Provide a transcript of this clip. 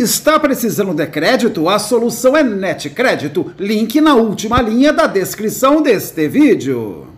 Está precisando de crédito? A solução é NetCrédito. Link na última linha da descrição deste vídeo.